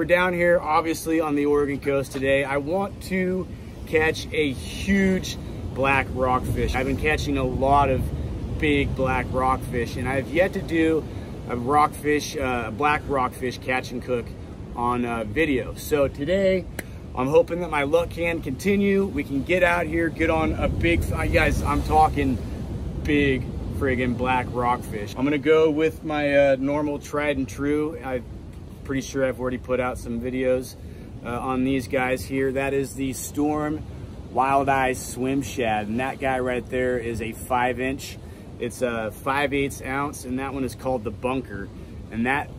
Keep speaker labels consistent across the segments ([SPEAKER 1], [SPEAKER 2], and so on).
[SPEAKER 1] We're down here, obviously, on the Oregon coast today. I want to catch a huge black rockfish. I've been catching a lot of big black rockfish, and I've yet to do a rockfish, uh, black rockfish catch and cook on uh, video. So today, I'm hoping that my luck can continue. We can get out here, get on a big, uh, guys, I'm talking big friggin' black rockfish. I'm gonna go with my uh, normal tried and true. I'm pretty sure I've already put out some videos uh, on these guys here. That is the Storm Wild Eye Swim Shad. And that guy right there is a five inch. It's a 5 8 ounce and that one is called the Bunker. And that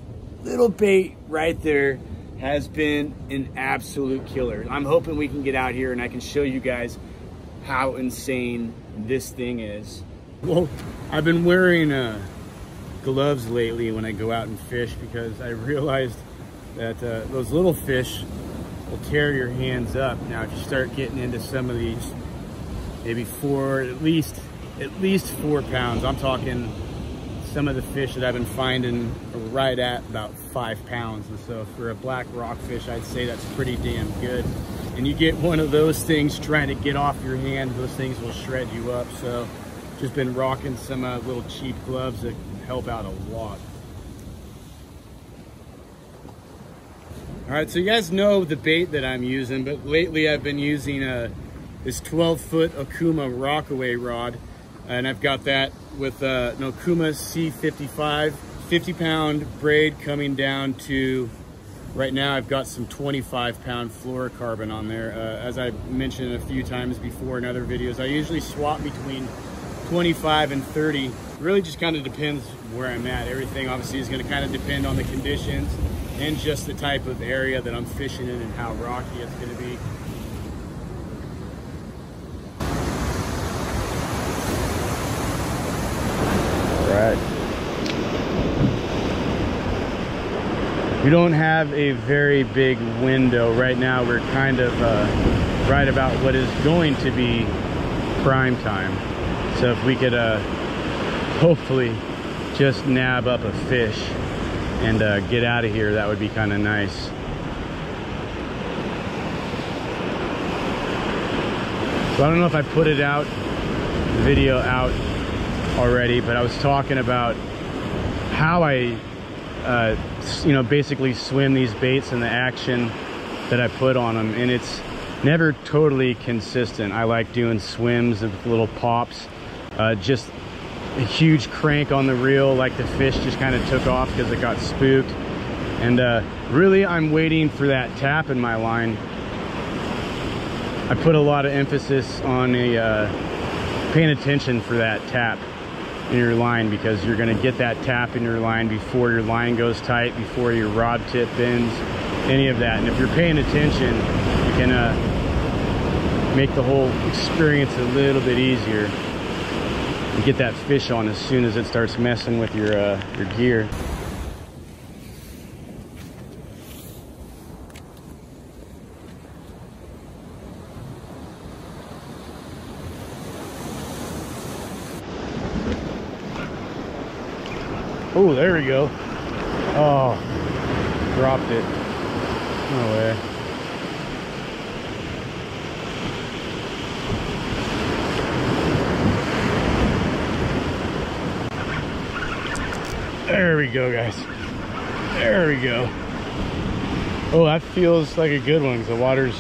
[SPEAKER 1] little bait right there has been an absolute killer. I'm hoping we can get out here and I can show you guys how insane this thing is. Well, I've been wearing uh, gloves lately when I go out and fish because I realized that uh, those little fish will tear your hands up. Now, if you start getting into some of these, maybe four, at least, at least four pounds. I'm talking some of the fish that I've been finding right at about five pounds. And so for a black rockfish, I'd say that's pretty damn good. And you get one of those things trying to get off your hand, those things will shred you up. So just been rocking some uh, little cheap gloves that help out a lot. All right, so you guys know the bait that I'm using, but lately I've been using a, uh, this 12 foot Okuma Rockaway rod and I've got that with uh, an Okuma C55, 50 pound braid coming down to, right now I've got some 25 pound fluorocarbon on there. Uh, as I mentioned a few times before in other videos, I usually swap between 25 and 30. really just kind of depends where I'm at. Everything obviously is gonna kind of depend on the conditions and just the type of area that I'm fishing in and how rocky it's gonna be. right. We don't have a very big window. Right now we're kind of uh, right about what is going to be prime time. So if we could uh, hopefully just nab up a fish and uh, get out of here, that would be kind of nice. So I don't know if I put it out, video out already, but I was talking about how I, uh, you know, basically swim these baits and the action that I put on them. And it's never totally consistent. I like doing swims with little pops, uh, just a huge crank on the reel, like the fish just kind of took off because it got spooked. And uh, really, I'm waiting for that tap in my line. I put a lot of emphasis on a, uh, paying attention for that tap in your line because you're going to get that tap in your line before your line goes tight, before your rod tip bends, any of that. And if you're paying attention, you can uh, make the whole experience a little bit easier and get that fish on as soon as it starts messing with your, uh, your gear. Oh, there we go. Oh, dropped it. No way. There we go, guys. There we go. Oh, that feels like a good one the water's...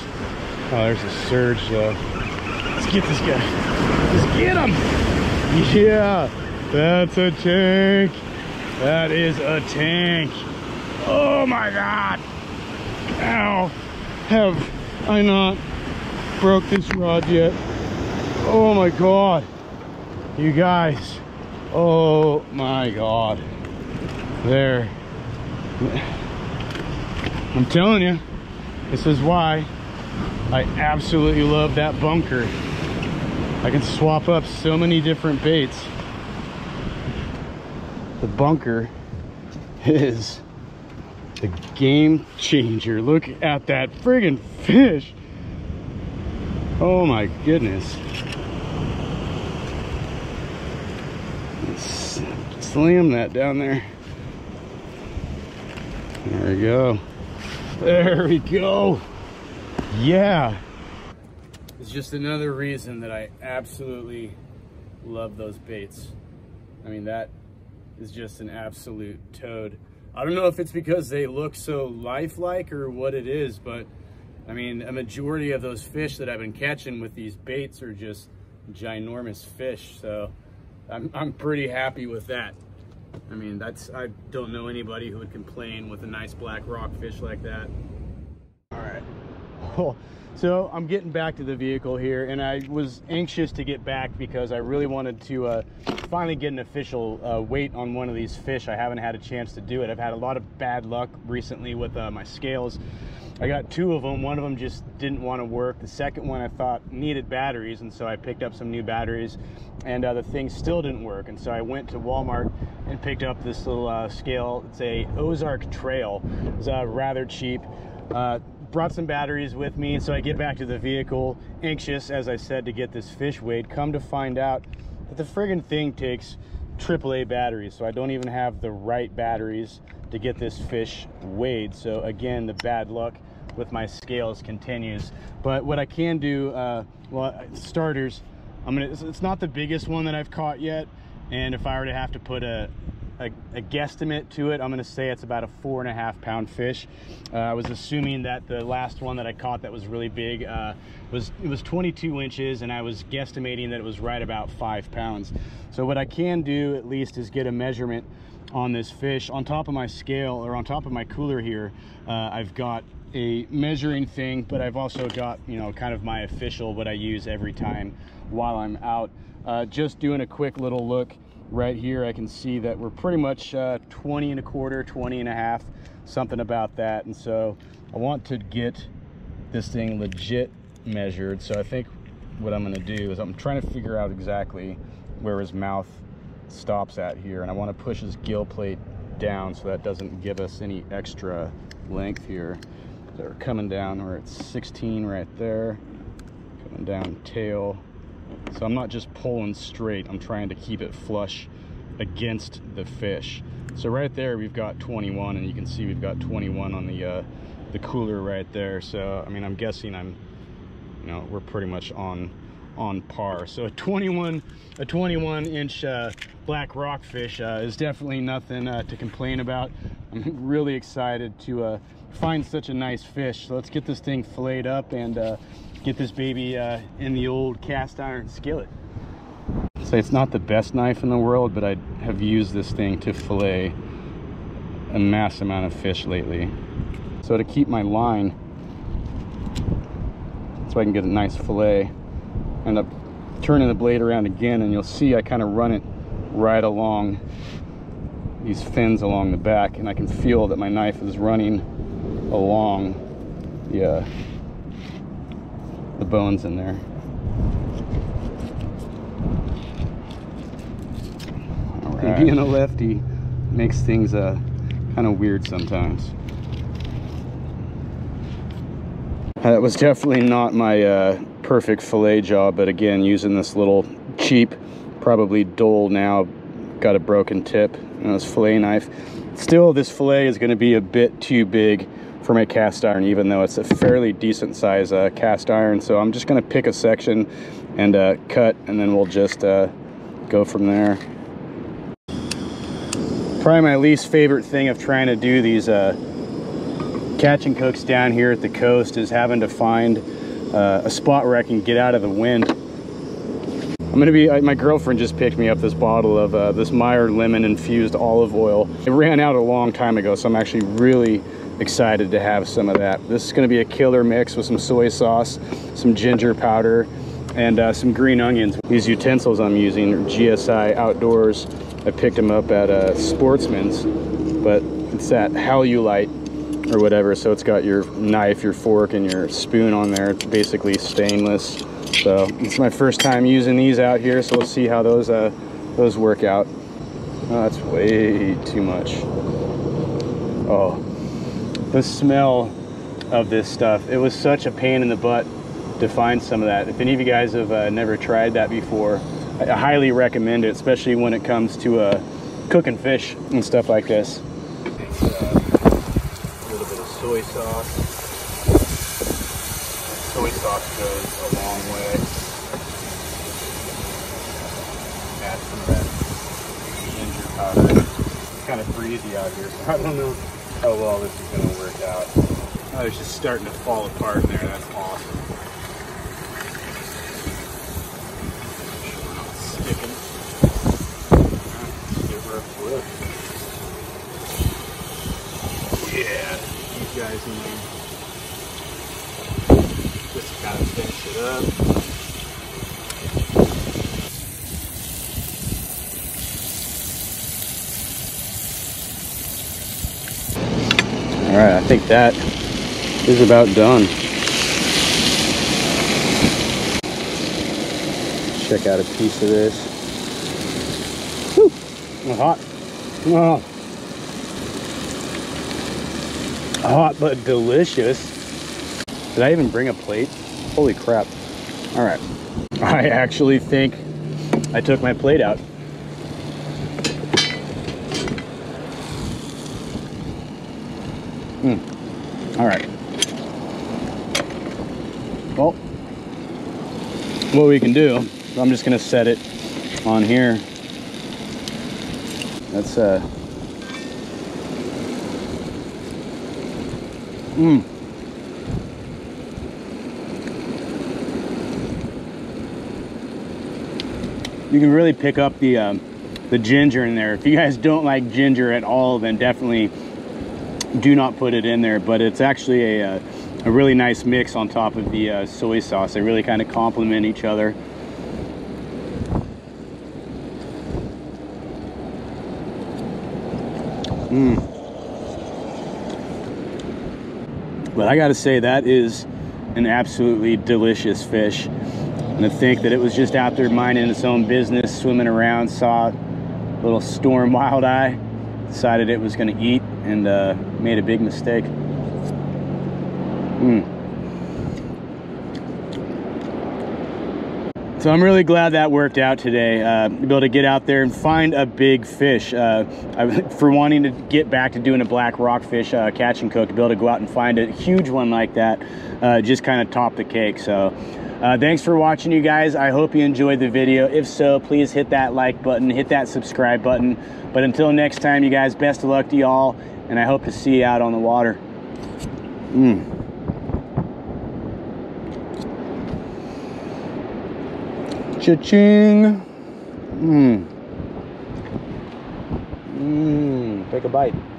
[SPEAKER 1] Oh, there's a surge, though. Let's get this guy. Let's get him! Yeah, that's a tank. That is a tank. Oh my God. Ow. Have I not broke this rod yet? Oh my God. You guys. Oh my God. There. I'm telling you, this is why I absolutely love that bunker. I can swap up so many different baits the bunker is the game changer. Look at that friggin' fish. Oh my goodness. Slam that down there. There we go. There we go. Yeah. It's just another reason that I absolutely love those baits. I mean, that is just an absolute toad. I don't know if it's because they look so lifelike or what it is, but I mean, a majority of those fish that I've been catching with these baits are just ginormous fish. So I'm, I'm pretty happy with that. I mean, that's I don't know anybody who would complain with a nice black rockfish like that. All right. Well, so I'm getting back to the vehicle here, and I was anxious to get back because I really wanted to uh, finally get an official uh, weight on one of these fish. I haven't had a chance to do it. I've had a lot of bad luck recently with uh, my scales. I got two of them. One of them just didn't want to work. The second one I thought needed batteries, and so I picked up some new batteries, and uh, the thing still didn't work. And so I went to Walmart and picked up this little uh, scale. It's a Ozark Trail. It's uh, rather cheap. Uh, brought some batteries with me, and so I get back to the vehicle, anxious, as I said, to get this fish weighed. Come to find out that the friggin' thing takes AAA batteries, so I don't even have the right batteries to get this fish weighed. So again, the bad luck with my scales continues. But what I can do, uh, well, starters, I'm gonna, it's not the biggest one that I've caught yet. And if I were to have to put a, a, a guesstimate to it. I'm gonna say it's about a four and a half pound fish. Uh, I was assuming that the last one that I caught that was really big uh, was it was 22 inches and I was guesstimating that it was right about five pounds. So what I can do at least is get a measurement on this fish. On top of my scale or on top of my cooler here, uh, I've got a measuring thing, but I've also got, you know, kind of my official, what I use every time while I'm out. Uh, just doing a quick little look right here I can see that we're pretty much uh, 20 and a quarter 20 and a half something about that and so I want to get this thing legit measured so I think what I'm going to do is I'm trying to figure out exactly where his mouth stops at here and I want to push this gill plate down so that doesn't give us any extra length here so we're coming down we're at 16 right there coming down tail so I'm not just pulling straight, I'm trying to keep it flush against the fish. So right there we've got 21 and you can see we've got 21 on the uh, the cooler right there. So I mean I'm guessing I'm you know we're pretty much on on par. So a 21 a 21 inch uh, black rockfish uh, is definitely nothing uh, to complain about. I'm really excited to uh, find such a nice fish. So let's get this thing filleted up and uh, get this baby uh, in the old cast iron skillet. So it's not the best knife in the world, but I have used this thing to fillet a mass amount of fish lately. So to keep my line, so I can get a nice fillet, end up turning the blade around again and you'll see I kind of run it right along these fins along the back and I can feel that my knife is running along the uh, the bones in there. Right. Being a lefty makes things uh, kind of weird sometimes. That was definitely not my uh, perfect fillet job, but again, using this little cheap, probably dull now, got a broken tip, and this fillet knife. Still, this fillet is going to be a bit too big for my cast iron, even though it's a fairly decent size uh, cast iron. So I'm just gonna pick a section and uh, cut, and then we'll just uh, go from there. Probably my least favorite thing of trying to do these catch and cooks down here at the coast is having to find uh, a spot where I can get out of the wind. I'm gonna be, my girlfriend just picked me up this bottle of uh, this Meyer lemon infused olive oil. It ran out a long time ago, so I'm actually really excited to have some of that. This is to be a killer mix with some soy sauce, some ginger powder, and uh, some green onions. These utensils I'm using are GSI Outdoors. I picked them up at uh, Sportsman's, but it's that Halulite or whatever. So it's got your knife, your fork, and your spoon on there. It's basically stainless. So it's my first time using these out here. So we'll see how those uh, those work out. Oh, that's way too much. Oh, the smell of this stuff. It was such a pain in the butt to find some of that. If any of you guys have uh, never tried that before, I, I, highly recommend it, especially when it comes to uh, cooking fish and stuff like this. a little bit of soy sauce. Soy sauce goes a long way. Add some of that ginger powder. It's kind of breezy out here, so I don't know how well this is going to work out. Oh, it's just starting to fall apart in there. That's awesome. Sticking. Yeah, these guys in there. Just gotta finish it up. All right, I think that is about done. Check out a piece of this. Whew, hot. Oh. Hot but delicious. Did I even bring a plate? Holy crap. All right. I actually think I took my plate out. Mm. All right. Well, what we can do, I'm just gonna set it on here. That's uh. Mmm. You can really pick up the um, the ginger in there. If you guys don't like ginger at all, then definitely do not put it in there but it's actually a, uh, a really nice mix on top of the uh, soy sauce they really kind of complement each other Mmm. But I gotta say that is an absolutely delicious fish. And to think that it was just out there minding its own business, swimming around, saw a little storm wild eye, decided it was gonna eat and uh, made a big mistake. Mm. So I'm really glad that worked out today. Uh, be able to get out there and find a big fish. Uh, I, for wanting to get back to doing a black rockfish uh, catch and cook, to be able to go out and find a huge one like that, uh, just kind of top the cake. So uh, thanks for watching, you guys. I hope you enjoyed the video. If so, please hit that like button, hit that subscribe button. But until next time, you guys, best of luck to y'all and I hope to see you out on the water. Mmm. Cha-ching. Mmm. Mmm. Take a bite.